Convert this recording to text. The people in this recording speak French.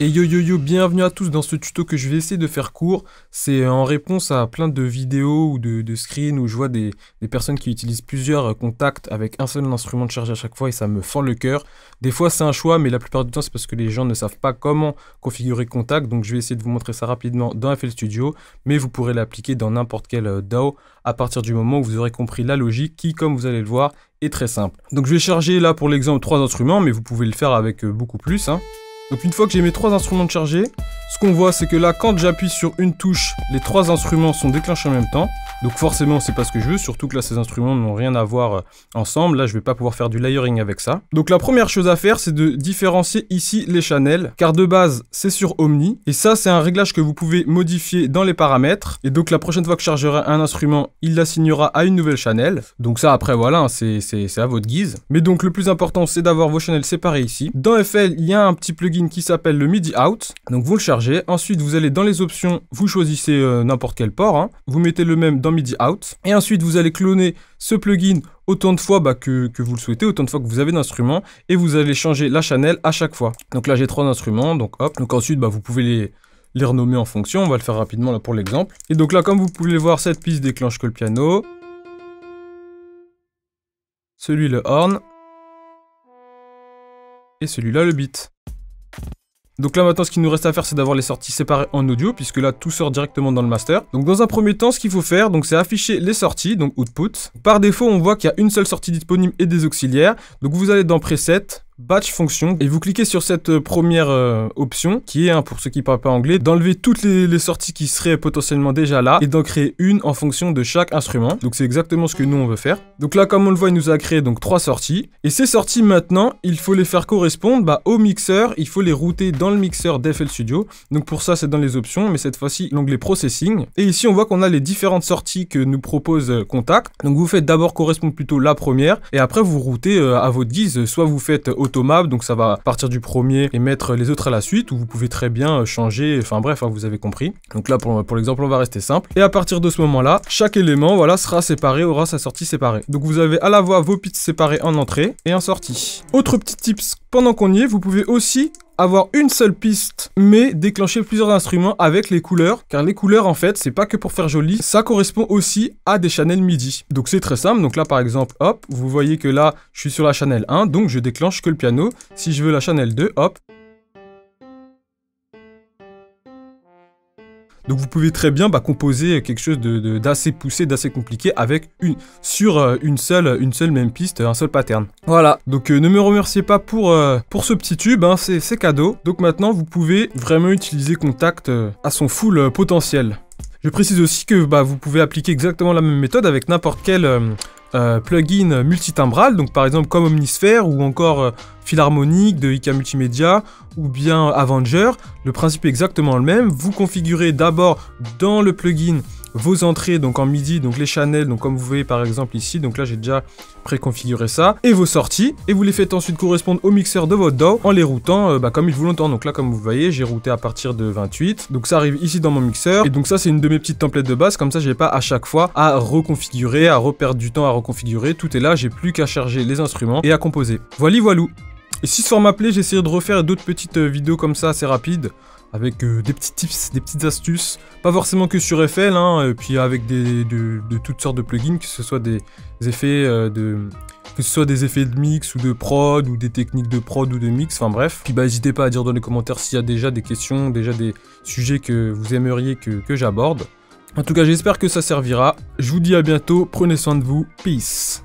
Et yo yo yo, bienvenue à tous dans ce tuto que je vais essayer de faire court. C'est en réponse à plein de vidéos ou de, screens où je vois des, personnes qui utilisent plusieurs contacts avec un seul instrument de charge à chaque fois et ça me fend le cœur. Des fois c'est un choix, mais la plupart du temps c'est parce que les gens ne savent pas comment configurer contact. Donc je vais essayer de vous montrer ça rapidement dans FL Studio, mais vous pourrez l'appliquer dans n'importe quel euh, DAO à partir du moment où vous aurez compris la logique qui, comme vous allez le voir, est très simple. Donc je vais charger là pour l'exemple trois instruments, mais vous pouvez le faire avec euh, beaucoup plus. Hein. Donc une fois que j'ai mes trois instruments de charger, ce qu'on voit c'est que là quand j'appuie sur une touche, les trois instruments sont déclenchés en même temps. Donc forcément c'est pas ce que je veux, surtout que là ces instruments n'ont rien à voir euh, ensemble. Là je vais pas pouvoir faire du layering avec ça. Donc la première chose à faire c'est de différencier ici les channels, car de base c'est sur Omni. Et ça c'est un réglage que vous pouvez modifier dans les paramètres. Et donc la prochaine fois que je chargerai un instrument, il l'assignera à une nouvelle channel. Donc ça après voilà, hein, c'est à votre guise. Mais donc le plus important c'est d'avoir vos channels séparés ici. Dans FL il y a un petit plugin qui s'appelle le MIDI Out. Donc vous le chargez. Ensuite, vous allez dans les options, vous choisissez euh, n'importe quel port. Hein. Vous mettez le même dans MIDI Out. Et ensuite, vous allez cloner ce plugin autant de fois bah, que, vous le souhaitez, autant de fois que vous avez d'instruments. Et vous allez changer la channel à chaque fois. Donc là, j'ai trois instruments. Donc hop. Donc ensuite, bah, vous pouvez les les renommer en fonction. On va le faire rapidement là pour l'exemple. Et donc là, comme vous pouvez le voir, cette piste déclenche que le piano. Celui le horn. Et celui-là le beat. Donc là maintenant ce qu'il nous reste à faire c'est d'avoir les sorties séparées en audio puisque là tout sort directement dans le master. Donc dans un premier temps ce qu'il faut faire donc c'est afficher les sorties donc output. Par défaut on voit qu'il y a une seule sortie disponible et des auxiliaires. Donc vous allez dans preset, batch fonction et vous cliquez sur cette euh, première euh, option qui est, hein, pour ceux qui parlent pas anglais, d'enlever toutes les, sorties qui seraient potentiellement déjà là et d'en créer une en fonction de chaque instrument. Donc c'est exactement ce que nous on veut faire. Donc là comme on le voit il nous a créé donc trois sorties et ces sorties maintenant il faut les faire correspondre bah, au mixeur, il faut les router dans le mixeur d'FL Studio. Donc pour ça c'est dans les options mais cette fois-ci l'onglet processing et ici on voit qu'on a les différentes sorties que nous propose euh, Contact. Donc vous faites d'abord correspondre plutôt la première et après vous routez à votre guise, soit vous faites donc ça va partir du premier et mettre les autres à la suite, ou vous pouvez très bien euh, changer, enfin bref, hein, vous avez compris. Donc là, pour, pour l'exemple, on va rester simple. Et à partir de ce moment-là, chaque élément, voilà, sera séparé, aura sa sortie séparée. Donc vous avez à la fois vos pits séparés en entrée et en sortie. Autre petit tips, pendant qu'on y est, vous pouvez aussi avoir une seule piste, mais déclencher plusieurs instruments avec les couleurs, car les couleurs, en fait, c'est pas que pour faire joli, ça correspond aussi à des channels MIDI. Donc c'est très simple, donc là, par exemple, hop, vous voyez que là, je suis sur la channel 1, donc je déclenche que le piano. Si je veux la channel 2, hop, Donc vous pouvez très bien bah, composer quelque chose d'assez poussé, d'assez compliqué avec une sur euh, une seule une seule même piste, un seul pattern. Voilà. Donc euh, ne me remerciez pas pour euh, pour ce petit tube, hein, c'est cadeau. Donc maintenant vous pouvez vraiment utiliser Contact à son full potentiel. Je précise aussi que bah, vous pouvez appliquer exactement la même méthode avec n'importe quel plugin multitimbral, donc par exemple comme Omnisphere ou encore Philharmonic de IK Multimédia ou bien Avenger. Le principe est exactement le même. Vous configurez d'abord dans le plugin vos entrées donc en MIDI, donc les channels, donc comme vous voyez par exemple ici, donc là j'ai déjà préconfiguré ça, et vos sorties, et vous les faites ensuite correspondre au mixeur de votre DAW en les routant euh, bah, comme il vous l'entend. Donc là comme vous voyez, j'ai routé à partir de 28, donc ça arrive ici dans mon mixeur, et donc ça c'est une de mes petites templates de base, comme ça j'ai pas à chaque fois à reconfigurer, à reperdre du temps à reconfigurer, tout est là, j'ai plus qu'à charger les instruments et à composer. Voilà voilou et si ce format plaît, j'essaierai de refaire d'autres petites euh, vidéos comme ça assez rapides, avec euh, des petits tips, des petites astuces, pas forcément que sur FL, hein, et puis avec des, de, toutes sortes de plugins, que ce soit des effets euh, de que ce soit des effets de mix ou de prod ou des techniques de prod ou de mix, enfin bref. Puis bah n'hésitez pas à dire dans les commentaires s'il y a déjà des questions, déjà des sujets que vous aimeriez que, que j'aborde. En tout cas j'espère que ça servira. Je vous dis à bientôt, prenez soin de vous, peace